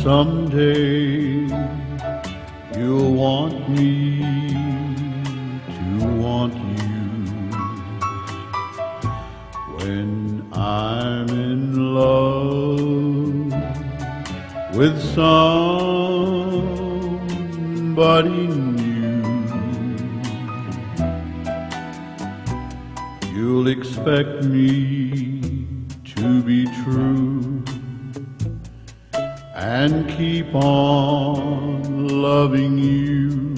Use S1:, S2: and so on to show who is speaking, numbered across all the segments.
S1: someday you'll want me to want you when I'm in love with somebody new. You'll expect me to be true and keep on loving you.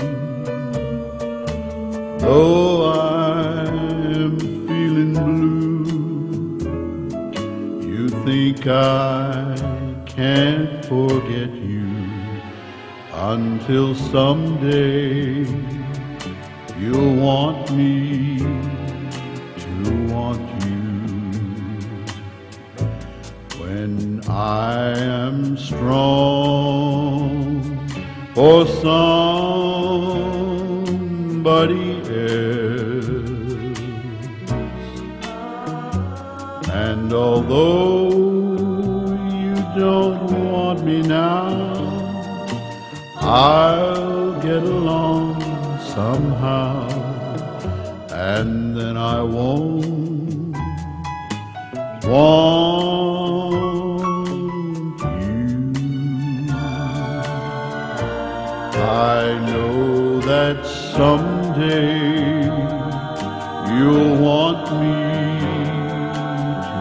S1: Though I'm feeling blue, you think I can't forget you until someday you'll want me to want you I am strong for somebody else. And although you don't want me now, I'll get along somehow, and then I won't want I know that someday you'll want me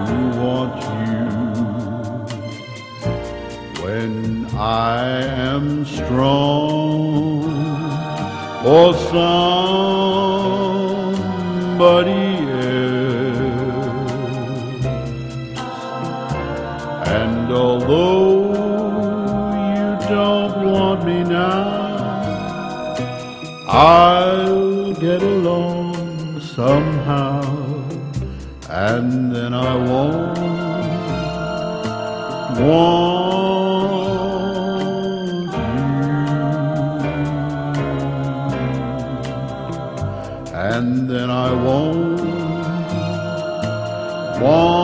S1: to want you when I am strong for somebody else. And although you don't want me now, I'll get along somehow, and then I won't want you, and then I won't want.